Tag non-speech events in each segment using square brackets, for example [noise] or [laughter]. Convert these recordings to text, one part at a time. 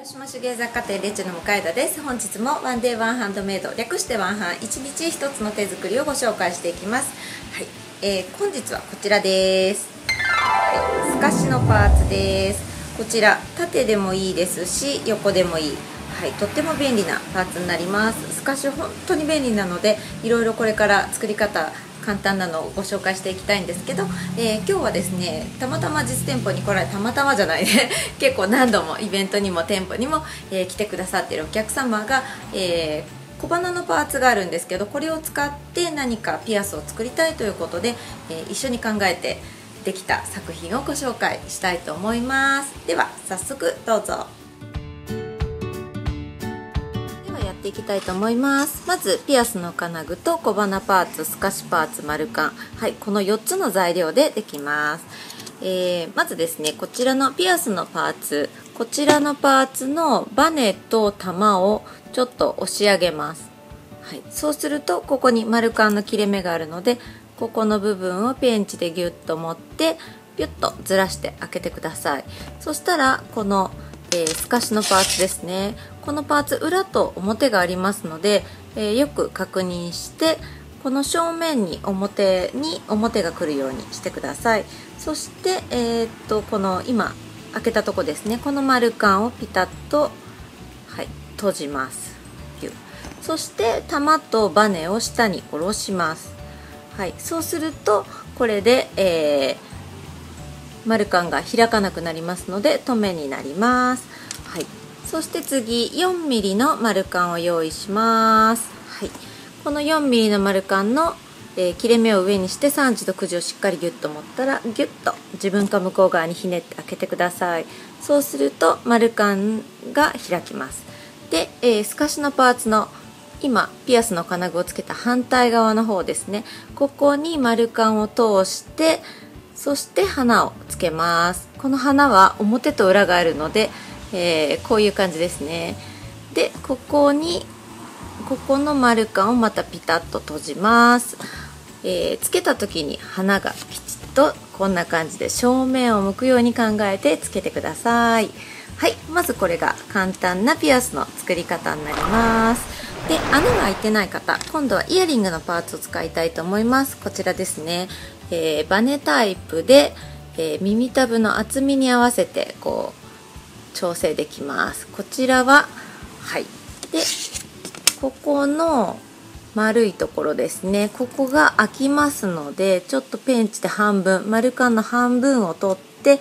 広島手芸雑貨店レチェの向田です。本日もワンデーワンハンドメイド略してワンハン。一日一つの手作りをご紹介していきます。はい、えー、本日はこちらです。はい、透かしのパーツです。こちら縦でもいいですし横でもいい。はい、とっても便利なパーツになります。透かし本当に便利なのでいろいろこれから作り方簡単なのをご紹介していきたいんですけど、えー、今日はですねたまたま実店舗に来られたまたまじゃないね [laughs] 結構何度もイベントにも店舗にも、えー、来てくださってるお客様が、えー、小花のパーツがあるんですけどこれを使って何かピアスを作りたいということで、え一緒に考えてできた作品をご紹介したいと思いますでは早速どうぞ。っていきたいと思います。まずピアスの金具と小花パーツ透かしパーツ丸カン。はいこの4つの材料でできます。えー、まずですねこちらのピアスのパーツ。こちらのパーツのバネと玉をちょっと押し上げます、はい、そうするとここに丸カンの切れ目があるのでここの部分をペンチでギュッと持ってピュッとずらして開けてください。そしたらこのえー、透かしのパーツですね。このパーツ裏と表がありますので、えー、よく確認してこの正面に表に表が来るようにしてください。そして、えー、っとこの今開けたとこですね。この丸カンをピタッと、はい、閉じます。そして玉とバネを下に下ろします。はいそうするとこれで、えー丸カンが開かなくなりますので留めになります、はい、そして次 4mm の丸カンを用意します、はい、この 4mm の丸カンの、えー、切れ目を上にして3時と9時をしっかりギュッと持ったらギュッと自分か向こう側にひねって開けてください。そうすると丸カンが開きます。で、えー、透かしのパーツの今ピアスの金具をつけた反対側の方ですね。ここに丸カンを通してそして花をけます。この花は表と裏があるので、えー、こういう感じですね。でここにここの丸カをまたピタッと閉じます、えー、つけた時に花がきちっとこんな感じで正面を向くように考えてつけてください。はいまずこれが簡単なピアスの作り方になります。で穴が開いてない方今度はイヤリングのパーツを使いたいと思います。こちらですね。えー、バネタイプで、えー、耳たぶの厚みに合わせてこう調整できます。こちらははい。でここの丸いところですね。ここが開きますのでちょっとペンチで半分丸カンの半分を取って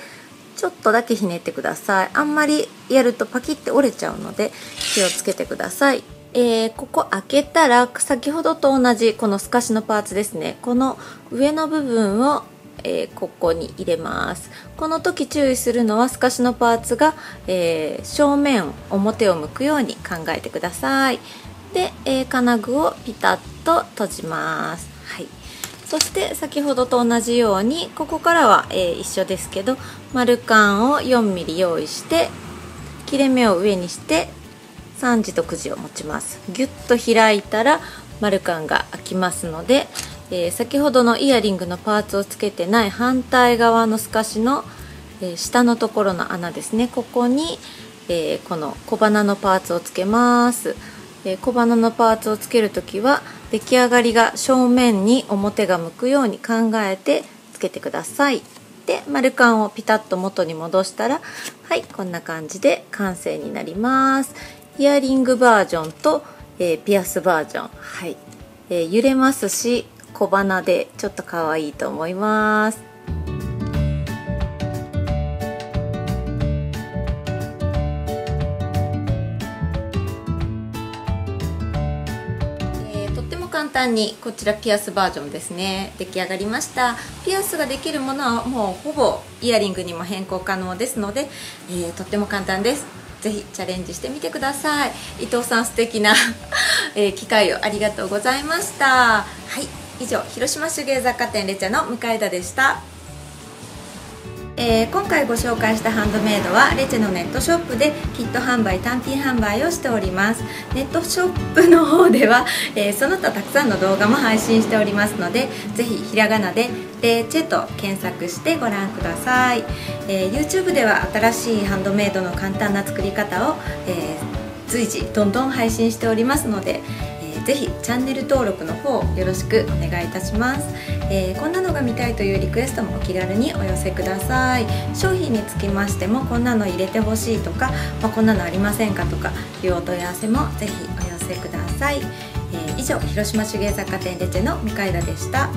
ちょっとだけひねってください。あんまりやるとパキって折れちゃうので気をつけてください。えー、ここ開けたら先ほどと同じこの透かしのパーツですね。この上の部分を、えー、ここに入れます。この時注意するのは透かしのパーツが、えー、正面表を向くように考えてください。で、え金具をピタッと閉じます。はい。そして先ほどと同じようにここからは、え一緒ですけど丸カンを 4mm 用意して切れ目を上にして3時と9時を持ちます。ギュッと開いたら丸カンが開きますので、えー、先ほどのイヤリングのパーツをつけてない反対側の透かしの、えー、下のところの穴ですね。ここに、えー、この小鼻のパーツをつけます、え小鼻のパーツをつける時は出来上がりが正面に表が向くように考えてつけてください。で丸カンをピタッと元に戻したらはいこんな感じで完成になります。イヤリングバージョンと、え、ピアスバージョン、はい。え、揺れますし小鼻でちょっと可愛いと思います。簡単にこちらピアスバージョンですね。出来上がりました。ピアスができるものはもうほぼイヤリングにも変更可能ですので、えー、とっても簡単です。ぜひチャレンジしてみてください。伊藤さん素敵な [laughs] え機会をありがとうございました。はい。以上広島手芸雑貨店レチャの向田でした。えー、今回ご紹介したハンドメイドはレチェのネットショップでキット販売単品販売をしております。ネットショップの方では、えー、その他たくさんの動画も配信しておりますのでぜひひらがなでレチェと検索してご覧ください、えー、YouTube では新しいハンドメイドの簡単な作り方を、えー、随時どんどん配信しておりますので、ぜひチャンネル登録の方よろしくお願いいたします、えー、こんなのが見たいというリクエストもお気軽にお寄せください。商品につきましてもこんなの入れてほしいとか、まあ、こんなのありませんかとかいうお問い合わせもぜひお寄せください、えー、以上広島手芸雑貨店レチェの向田でした。